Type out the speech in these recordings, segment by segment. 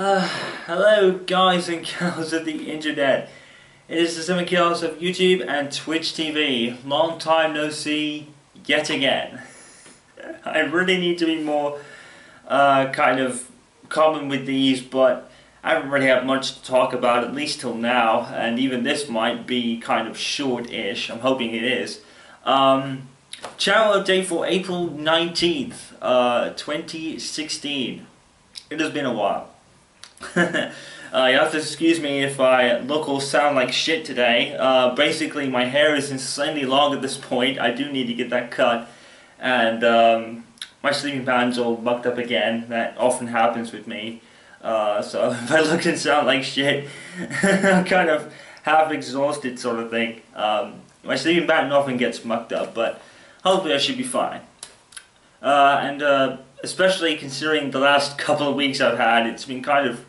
Uh, hello guys and girls of the internet. It is the Seven Chaos of YouTube and Twitch TV. Long time no see yet again. I really need to be more uh, kind of common with these but I haven't really had much to talk about at least till now and even this might be kind of short-ish. I'm hoping it is. Um, channel update for April 19th, uh, 2016. It has been a while. Uh, you have to excuse me if I look or sound like shit today. Uh, basically, my hair is insanely long at this point. I do need to get that cut. And um, my sleeping pattern's all mucked up again. That often happens with me. Uh, so if I look and sound like shit, I'm kind of half exhausted sort of thing. Um, my sleeping pattern often gets mucked up, but hopefully I should be fine. Uh, and uh, especially considering the last couple of weeks I've had, it's been kind of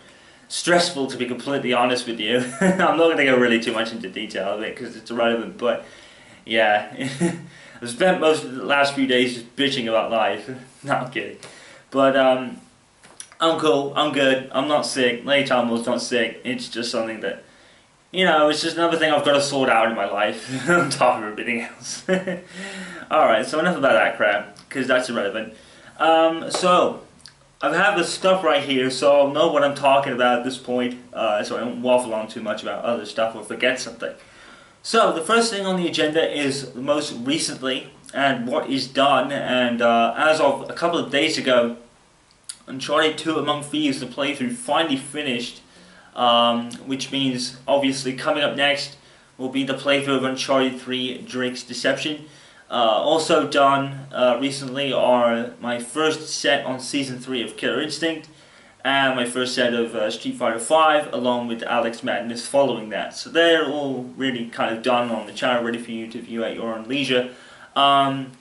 stressful to be completely honest with you. I'm not going to go really too much into detail of it because it's irrelevant, but yeah. I've spent most of the last few days just bitching about life. not kidding. But um, I'm cool, I'm good, I'm not sick, Lady Tombo's not sick, it's just something that, you know, it's just another thing I've got to sort out in my life, on top of everything else. Alright, so enough about that crap, because that's irrelevant. Um, so, I have the stuff right here, so I'll know what I'm talking about at this point, uh, so I don't waffle on too much about other stuff or forget something. So, the first thing on the agenda is most recently, and what is done, and uh, as of a couple of days ago, Uncharted 2 Among Thieves, the playthrough, finally finished, um, which means, obviously, coming up next will be the playthrough of Uncharted 3 Drake's Deception. Uh, also done uh, recently are my first set on Season 3 of Killer Instinct and my first set of uh, Street Fighter 5 along with Alex Madness following that. So they're all really kind of done on the channel, ready for you to view at your own leisure. Um,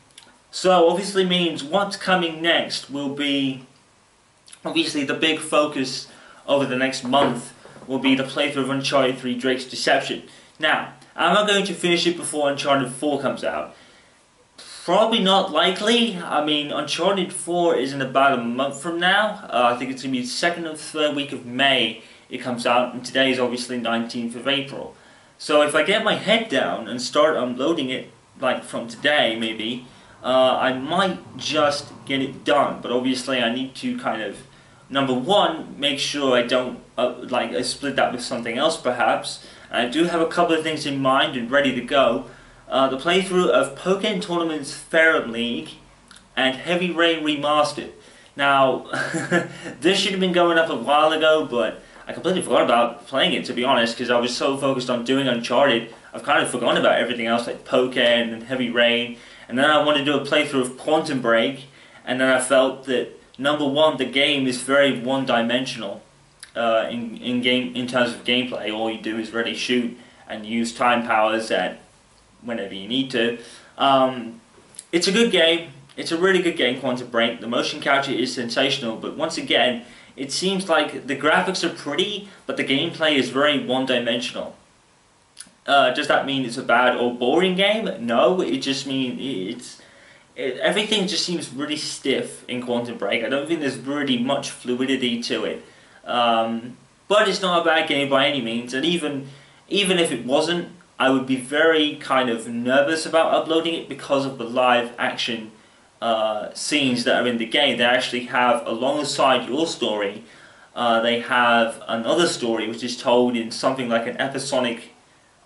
so obviously means what's coming next will be, obviously the big focus over the next month will be the playthrough of Uncharted 3 Drake's Deception. Now, I'm I going to finish it before Uncharted 4 comes out? Probably not likely. I mean, Uncharted 4 is in about a month from now. Uh, I think it's going to be the second or third week of May it comes out, and today is obviously 19th of April. So if I get my head down and start unloading it, like from today maybe, uh, I might just get it done. But obviously I need to kind of, number one, make sure I don't, uh, like, I split that with something else perhaps. And I do have a couple of things in mind and ready to go uh, the playthrough of Pokemon Tournament's Ferrum League and Heavy Rain Remastered. Now, this should have been going up a while ago, but I completely forgot about playing it, to be honest, because I was so focused on doing Uncharted, I've kind of forgotten about everything else, like Pokemon and Heavy Rain, and then I wanted to do a playthrough of Quantum Break, and then I felt that, number one, the game is very one-dimensional uh, in, in, game, in terms of gameplay. All you do is really shoot and use time powers at whenever you need to. Um, it's a good game. It's a really good game, Quantum Break. The motion capture is sensational, but once again, it seems like the graphics are pretty, but the gameplay is very one-dimensional. Uh, does that mean it's a bad or boring game? No, it just means it's it, everything just seems really stiff in Quantum Break. I don't think there's really much fluidity to it. Um, but it's not a bad game by any means, and even even if it wasn't, I would be very kind of nervous about uploading it because of the live action uh, scenes that are in the game. They actually have, alongside your story, uh, they have another story which is told in something like an episodic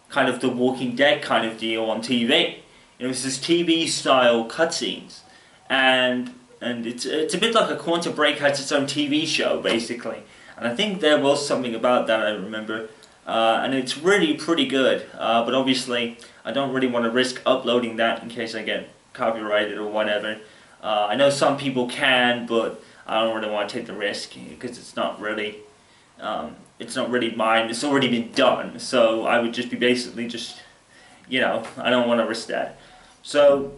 kind of The Walking Dead kind of deal on TV. You know, this TV style cutscenes, and and it's it's a bit like a Quantum Break has its own TV show basically. And I think there was something about that I remember uh, and it's really pretty good, uh, but obviously I don't really want to risk uploading that in case I get copyrighted or whatever. Uh, I know some people can, but I don't really want to take the risk because it's not really, um, it's not really mine. It's already been done, so I would just be basically just, you know, I don't want to risk that. So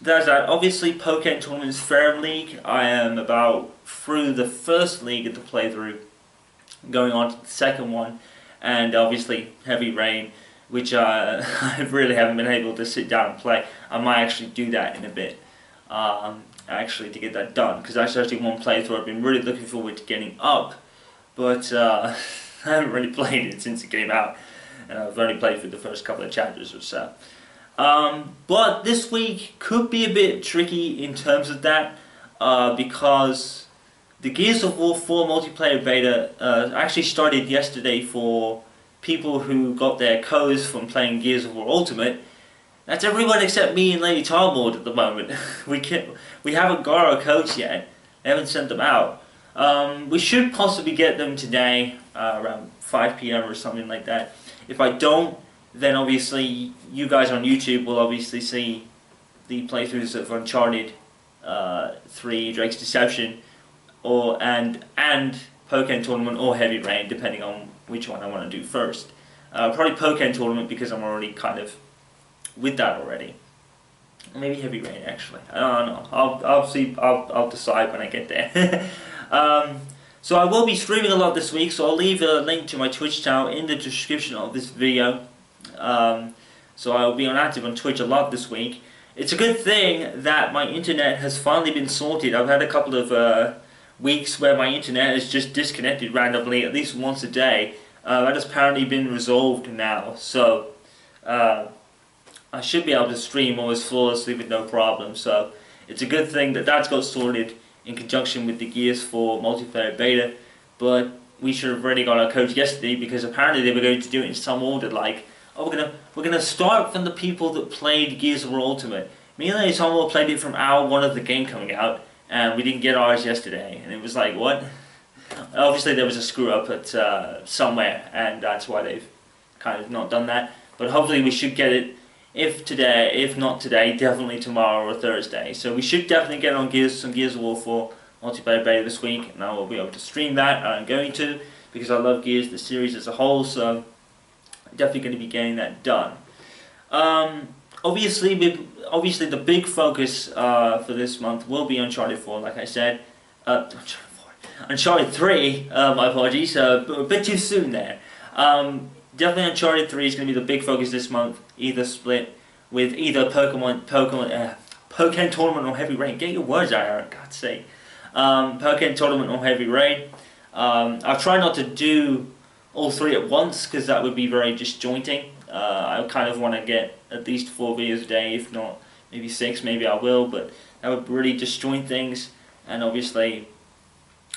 there's that. Obviously, Pokemon Tournament's Ferrum League. I am about through the first league at the playthrough, going on to the second one and obviously Heavy Rain, which uh, I really haven't been able to sit down and play. I might actually do that in a bit, um, actually to get that done, because that's actually one playthrough I've been really looking forward to getting up, but uh, I haven't really played it since it came out, and I've only played for the first couple of chapters or so. Um, but this week could be a bit tricky in terms of that, uh, because the Gears of War 4 multiplayer beta uh, actually started yesterday for people who got their codes from playing Gears of War Ultimate. That's everyone except me and Lady Tarmord at the moment. we can't, we haven't got our codes yet. They haven't sent them out. Um, we should possibly get them today uh, around 5 p.m. or something like that. If I don't, then obviously you guys on YouTube will obviously see the playthroughs of Uncharted uh, 3 Drake's Deception or and and Pokken Tournament or Heavy Rain depending on which one I want to do first. Uh, probably Pokken Tournament because I'm already kind of with that already. Maybe Heavy Rain actually. I don't know. I'll, I'll see. I'll, I'll decide when I get there. um, so I will be streaming a lot this week, so I'll leave a link to my Twitch channel in the description of this video. Um, so I will be on active on Twitch a lot this week. It's a good thing that my internet has finally been sorted. I've had a couple of uh, weeks where my internet has just disconnected randomly at least once a day. Uh, that has apparently been resolved now, so uh, I should be able to stream almost flawlessly with no problem. So it's a good thing that that's got sorted in conjunction with the Gears 4 multiplayer beta. But we should have already got our codes yesterday because apparently they were going to do it in some order, like oh, we're gonna we're gonna start from the people that played Gears of War Ultimate. Me and Tarmord played it from hour one of the game coming out, and we didn't get ours yesterday. And it was like, what? Obviously, there was a screw up at uh, somewhere, and that's why they've kind of not done that. But hopefully, we should get it. If today, if not today, definitely tomorrow or Thursday. So we should definitely get on Gears, some Gears of War 4 multiplayer beta this week, and I will be able to stream that. I'm going to because I love Gears, the series as a whole. So definitely going to be getting that done. Um, obviously, obviously the big focus uh, for this month will be Uncharted 4, like I said. Uh, Uncharted 3, uh, my apologies, uh, a bit too soon there. Um, definitely Uncharted 3 is going to be the big focus this month, either split with either Pokemon, Pokemon, uh, Pokemon Tournament or Heavy Rain. Get your words out, Aaron, God's sake. Um, Pokemon Tournament or Heavy Rain. Um, I'll try not to do all three at once because that would be very disjointing. Uh, I kind of want to get at least four videos a day, if not maybe six, maybe I will, but that would really disjoint things. And obviously,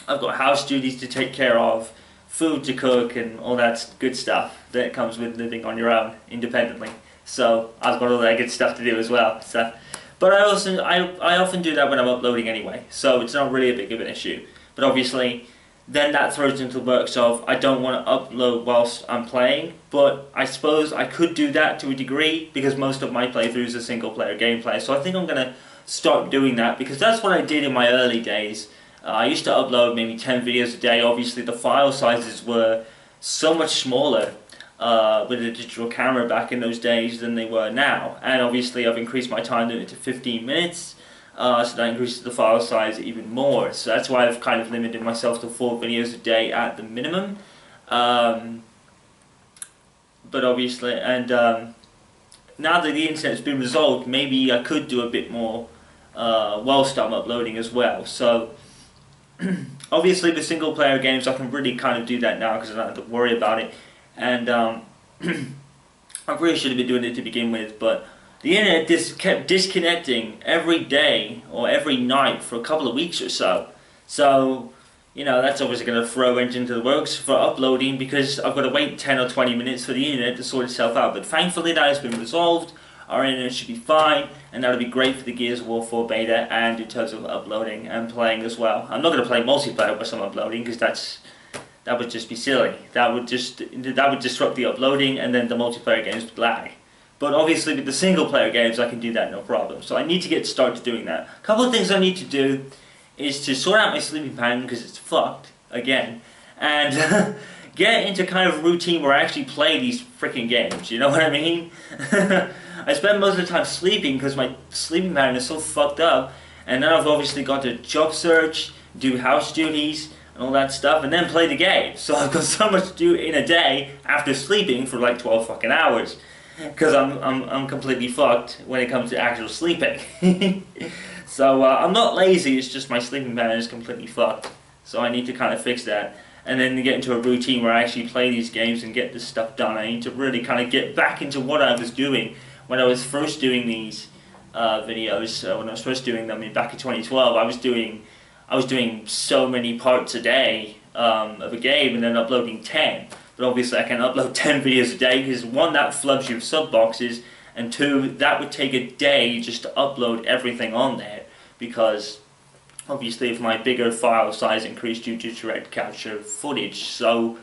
I've got house duties to take care of, food to cook, and all that good stuff that comes with living on your own independently. So I've got all that good stuff to do as well. So, but I also I I often do that when I'm uploading anyway, so it's not really a big of an issue. But obviously, then that throws into the works of I don't want to upload whilst I'm playing, but I suppose I could do that to a degree because most of my playthroughs are single player gameplay. So I think I'm going to stop doing that because that's what I did in my early days. Uh, I used to upload maybe 10 videos a day. Obviously, the file sizes were so much smaller uh, with a digital camera back in those days than they were now. And obviously, I've increased my time limit to 15 minutes. Uh, so that increases the file size even more. So that's why I've kind of limited myself to four videos a day at the minimum. Um, but obviously, and um, now that the internet's been resolved, maybe I could do a bit more uh, whilst I'm uploading as well. So obviously, the single player games I can really kind of do that now because I don't have to worry about it. And um, I really should have been doing it to begin with, but the internet dis kept disconnecting every day or every night for a couple of weeks or so. So, you know, that's obviously going to throw engine to the works for uploading because I've got to wait 10 or 20 minutes for the internet to sort itself out. But thankfully that has been resolved. Our internet should be fine, and that'll be great for the Gears of War 4 beta and in terms of uploading and playing as well. I'm not going to play multiplayer while I'm uploading because that's that would just be silly. That would just that would disrupt the uploading, and then the multiplayer games would lag. But obviously with the single player games I can do that no problem. So I need to get started doing that. A couple of things I need to do is to sort out my sleeping pattern because it's fucked again. And get into kind of routine where I actually play these freaking games. You know what I mean? I spend most of the time sleeping because my sleeping pattern is so fucked up. And then I've obviously got to job search, do house duties, and all that stuff, and then play the game. So I've got so much to do in a day after sleeping for like 12 fucking hours because I'm, I'm, I'm completely fucked when it comes to actual sleeping. so uh, I'm not lazy, it's just my sleeping pattern is completely fucked. So I need to kind of fix that. And then get into a routine where I actually play these games and get this stuff done. I need to really kind of get back into what I was doing when I was first doing these uh, videos. Uh, when I was first doing them I mean, back in 2012, I was doing I was doing so many parts a day um, of a game and then uploading 10. But obviously I can upload 10 videos a day because one, that floods your sub boxes, and two, that would take a day just to upload everything on there because obviously if my bigger file size increased due to direct capture footage. So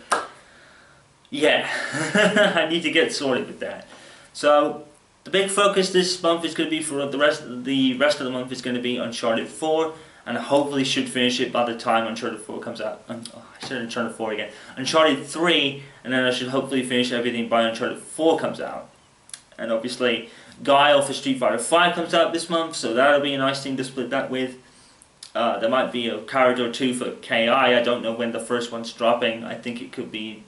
yeah, I need to get sorted with that. So the big focus this month is going to be for the rest. The rest of the month is going to be Uncharted 4 and hopefully should finish it by the time Uncharted 4 comes out. Um, oh, I said Uncharted 4 again. Uncharted 3, and then I should hopefully finish everything by Uncharted 4 comes out. And obviously, Guile for Street Fighter 5 comes out this month, so that'll be a nice thing to split that with. Uh, there might be a character or two for KI. I don't know when the first one's dropping. I think it could be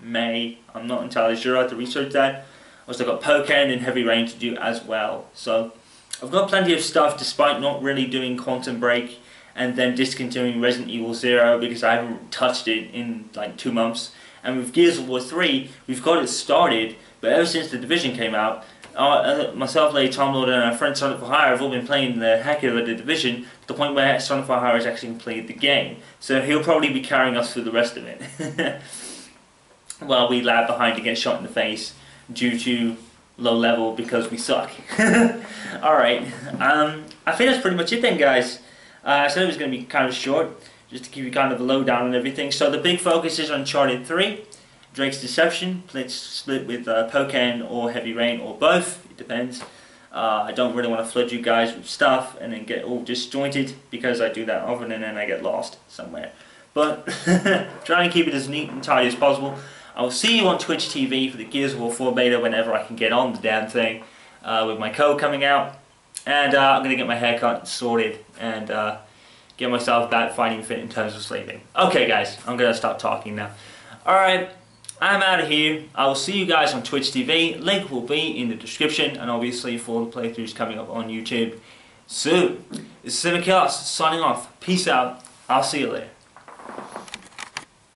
May. I'm not entirely sure. I have to research that. Also, got Pokken and Heavy Rain to do as well. So I've got plenty of stuff despite not really doing Quantum Break and then discontinuing Resident Evil 0 because I haven't touched it in like two months. And with Gears of War 3, we've got it started, but ever since The Division came out, uh, myself, Lady Tom Lord, and our friend Sonic for Hire have all been playing the heck out of The Division to the point where Sonic for Hire has actually played the game. So he'll probably be carrying us through the rest of it. While we lag behind to get shot in the face due to low level because we suck. Alright, um, I think that's pretty much it then guys. Uh, I said it was going to be kind of short, just to give you kind of a lowdown on everything. So the big focus is on Uncharted 3, Drake's Deception, split with uh, or Heavy Rain or both, it depends. Uh, I don't really want to flood you guys with stuff and then get all disjointed because I do that often and then I get lost somewhere. But try and keep it as neat and tidy as possible. I will see you on Twitch TV for the Gears of War 4 beta whenever I can get on the damn thing uh, with my code coming out. And uh, I'm going to get my hair haircut sorted and uh, get myself back fighting fit in terms of sleeping. Okay guys, I'm going to stop talking now. Alright, I'm out of here. I will see you guys on Twitch TV. Link will be in the description and obviously for the playthroughs coming up on YouTube soon. Is Chaos signing off. Peace out. I'll see you later.